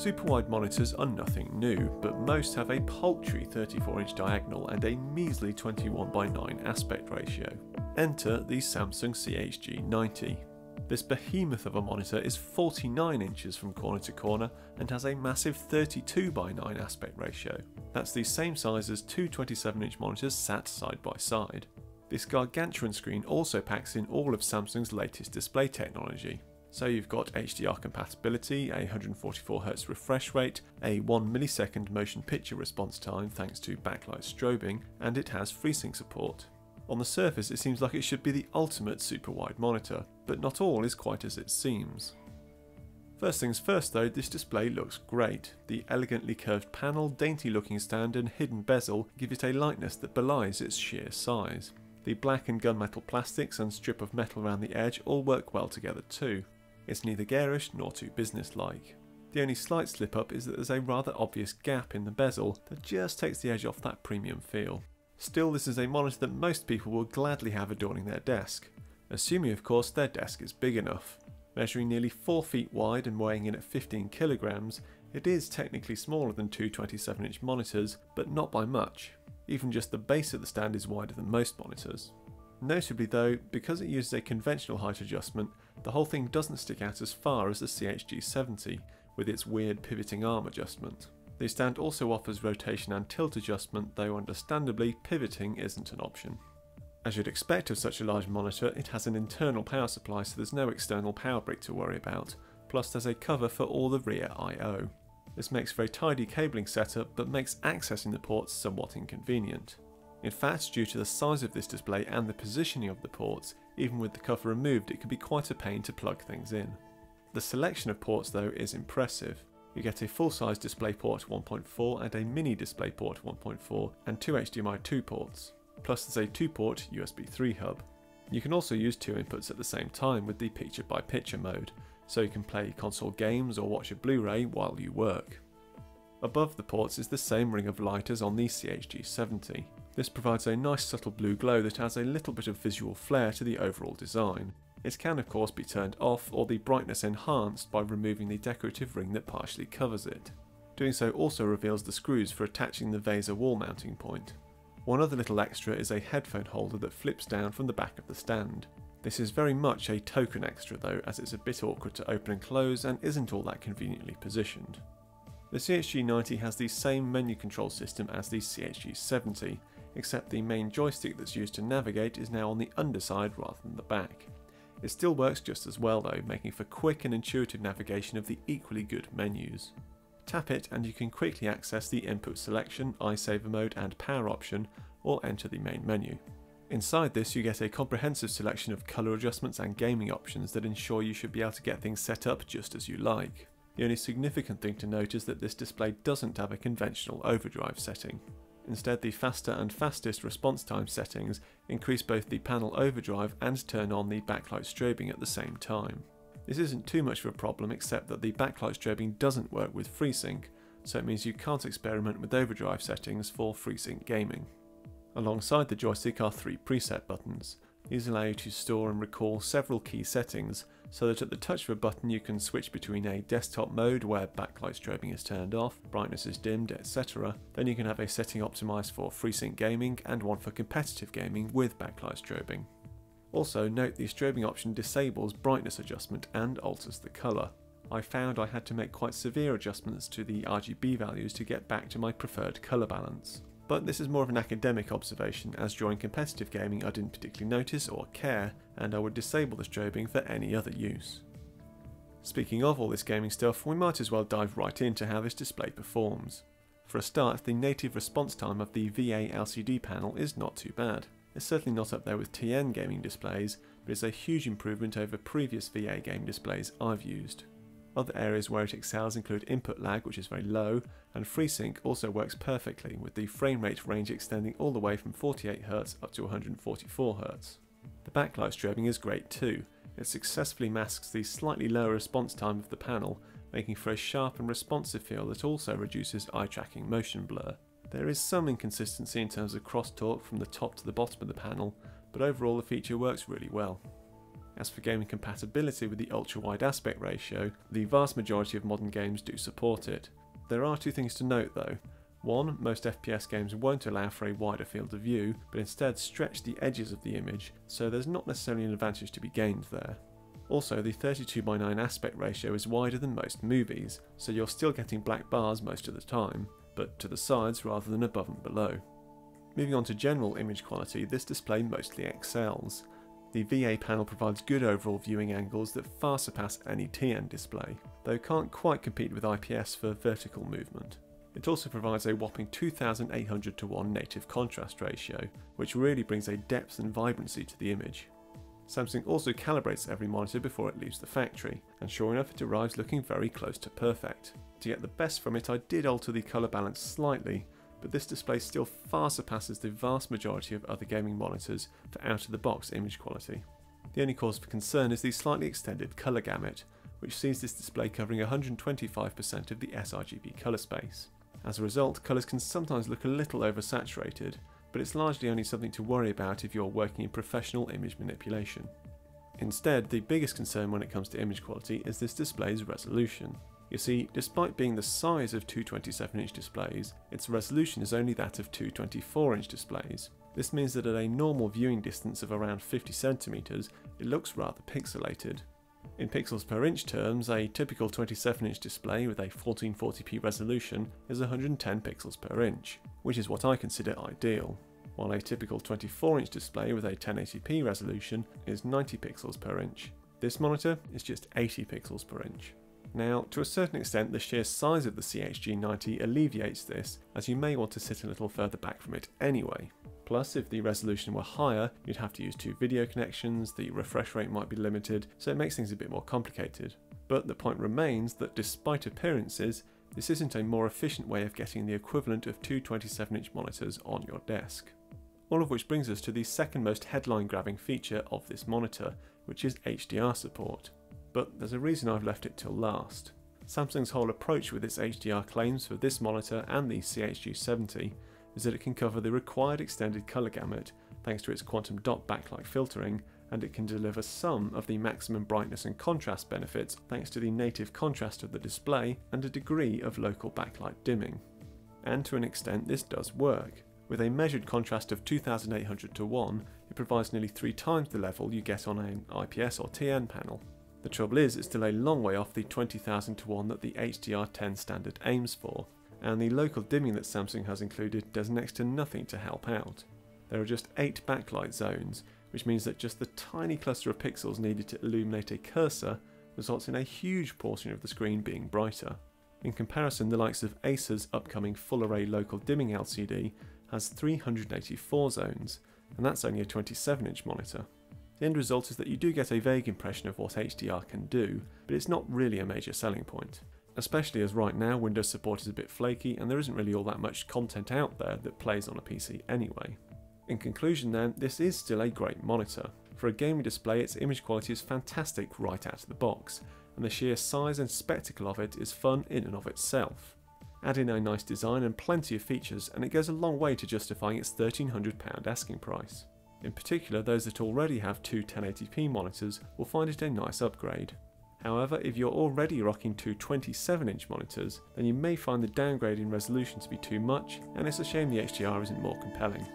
Super wide monitors are nothing new, but most have a paltry 34 inch diagonal and a measly 21 by 9 aspect ratio. Enter the Samsung CHG 90. This behemoth of a monitor is 49 inches from corner to corner and has a massive 32 by 9 aspect ratio. That's the same size as two 27 inch monitors sat side by side. This gargantuan screen also packs in all of Samsung's latest display technology. So you've got HDR compatibility, a 144Hz refresh rate, a 1 millisecond motion picture response time thanks to backlight strobing, and it has FreeSync support. On the surface it seems like it should be the ultimate super wide monitor, but not all is quite as it seems. First things first though, this display looks great. The elegantly curved panel, dainty looking stand and hidden bezel give it a lightness that belies its sheer size. The black and gunmetal plastics and strip of metal around the edge all work well together too. It's neither garish nor too businesslike. The only slight slip up is that there's a rather obvious gap in the bezel that just takes the edge off that premium feel. Still, this is a monitor that most people will gladly have adorning their desk, assuming of course their desk is big enough. Measuring nearly 4 feet wide and weighing in at 15 kilograms, it is technically smaller than two 27 inch monitors, but not by much. Even just the base of the stand is wider than most monitors. Notably though, because it uses a conventional height adjustment, the whole thing doesn't stick out as far as the CHG70 with its weird pivoting arm adjustment. The stand also offers rotation and tilt adjustment, though understandably pivoting isn't an option. As you'd expect of such a large monitor, it has an internal power supply so there's no external power brick to worry about, plus there's a cover for all the rear I.O. This makes for a tidy cabling setup but makes accessing the ports somewhat inconvenient. In fact, due to the size of this display and the positioning of the ports, even with the cover removed it can be quite a pain to plug things in. The selection of ports though is impressive. You get a full-size DisplayPort 1.4 and a mini DisplayPort 1.4 and two HDMI 2 ports, plus there's a 2-port USB 3 hub. You can also use two inputs at the same time with the picture-by-picture -picture mode, so you can play console games or watch a Blu-ray while you work. Above the ports is the same ring of light as on the CHG70. This provides a nice subtle blue glow that adds a little bit of visual flair to the overall design. It can of course be turned off or the brightness enhanced by removing the decorative ring that partially covers it. Doing so also reveals the screws for attaching the VESA wall mounting point. One other little extra is a headphone holder that flips down from the back of the stand. This is very much a token extra though as it's a bit awkward to open and close and isn't all that conveniently positioned. The CHG90 has the same menu control system as the CHG70, except the main joystick that's used to navigate is now on the underside rather than the back. It still works just as well though, making for quick and intuitive navigation of the equally good menus. Tap it and you can quickly access the input selection, Eye Saver mode and power option, or enter the main menu. Inside this you get a comprehensive selection of colour adjustments and gaming options that ensure you should be able to get things set up just as you like. The only significant thing to note is that this display doesn't have a conventional overdrive setting. Instead, the faster and fastest response time settings increase both the panel overdrive and turn on the backlight strobing at the same time. This isn't too much of a problem except that the backlight strobing doesn't work with FreeSync, so it means you can't experiment with overdrive settings for FreeSync gaming. Alongside the joystick are three preset buttons. These allow you to store and recall several key settings so that at the touch of a button you can switch between a desktop mode where backlight strobing is turned off, brightness is dimmed, etc. Then you can have a setting optimised for FreeSync gaming and one for competitive gaming with backlight strobing. Also note the strobing option disables brightness adjustment and alters the colour. I found I had to make quite severe adjustments to the RGB values to get back to my preferred colour balance. But this is more of an academic observation, as during competitive gaming I didn't particularly notice or care, and I would disable the strobing for any other use. Speaking of all this gaming stuff, we might as well dive right into how this display performs. For a start, the native response time of the VA LCD panel is not too bad. It's certainly not up there with TN gaming displays, but it's a huge improvement over previous VA game displays I've used. Other areas where it excels include input lag, which is very low, and FreeSync also works perfectly, with the frame rate range extending all the way from 48Hz up to 144Hz. The backlight strobing is great too. It successfully masks the slightly lower response time of the panel, making for a sharp and responsive feel that also reduces eye-tracking motion blur. There is some inconsistency in terms of crosstalk from the top to the bottom of the panel, but overall the feature works really well. As for gaming compatibility with the ultra-wide aspect ratio, the vast majority of modern games do support it. There are two things to note though. One, most FPS games won't allow for a wider field of view, but instead stretch the edges of the image, so there's not necessarily an advantage to be gained there. Also, the 32x9 aspect ratio is wider than most movies, so you're still getting black bars most of the time, but to the sides rather than above and below. Moving on to general image quality, this display mostly excels. The VA panel provides good overall viewing angles that far surpass any TN display, though can't quite compete with IPS for vertical movement. It also provides a whopping 2800 to 1 native contrast ratio, which really brings a depth and vibrancy to the image. Samsung also calibrates every monitor before it leaves the factory, and sure enough it arrives looking very close to perfect. To get the best from it I did alter the colour balance slightly, but this display still far surpasses the vast majority of other gaming monitors for out-of-the-box image quality. The only cause for concern is the slightly extended colour gamut, which sees this display covering 125% of the sRGB colour space. As a result, colours can sometimes look a little oversaturated, but it's largely only something to worry about if you're working in professional image manipulation. Instead, the biggest concern when it comes to image quality is this display's resolution. You see, despite being the size of two 27-inch displays, its resolution is only that of two 24-inch displays. This means that at a normal viewing distance of around 50 centimeters, it looks rather pixelated. In pixels per inch terms, a typical 27-inch display with a 1440p resolution is 110 pixels per inch, which is what I consider ideal, while a typical 24-inch display with a 1080p resolution is 90 pixels per inch. This monitor is just 80 pixels per inch. Now, to a certain extent, the sheer size of the CHG90 alleviates this, as you may want to sit a little further back from it anyway. Plus, if the resolution were higher, you'd have to use two video connections, the refresh rate might be limited, so it makes things a bit more complicated. But the point remains that despite appearances, this isn't a more efficient way of getting the equivalent of two 27-inch monitors on your desk. All of which brings us to the second most headline grabbing feature of this monitor, which is HDR support but there's a reason I've left it till last. Samsung's whole approach with its HDR claims for this monitor and the CHG70 is that it can cover the required extended colour gamut thanks to its quantum dot backlight filtering, and it can deliver some of the maximum brightness and contrast benefits thanks to the native contrast of the display and a degree of local backlight dimming. And to an extent this does work. With a measured contrast of 2800 to 1, it provides nearly three times the level you get on an IPS or TN panel. The trouble is, it's still a long way off the 20,000 to 1 that the HDR10 standard aims for, and the local dimming that Samsung has included does next to nothing to help out. There are just 8 backlight zones, which means that just the tiny cluster of pixels needed to illuminate a cursor results in a huge portion of the screen being brighter. In comparison, the likes of Acer's upcoming full array local dimming LCD has 384 zones, and that's only a 27 inch monitor. The end result is that you do get a vague impression of what HDR can do, but it's not really a major selling point. Especially as right now Windows support is a bit flaky and there isn't really all that much content out there that plays on a PC anyway. In conclusion then, this is still a great monitor. For a gaming display its image quality is fantastic right out of the box, and the sheer size and spectacle of it is fun in and of itself. Add in a nice design and plenty of features and it goes a long way to justifying its £1300 asking price. In particular, those that already have two 1080p monitors will find it a nice upgrade. However, if you're already rocking two 27 inch monitors, then you may find the downgrade in resolution to be too much, and it's a shame the HDR isn't more compelling.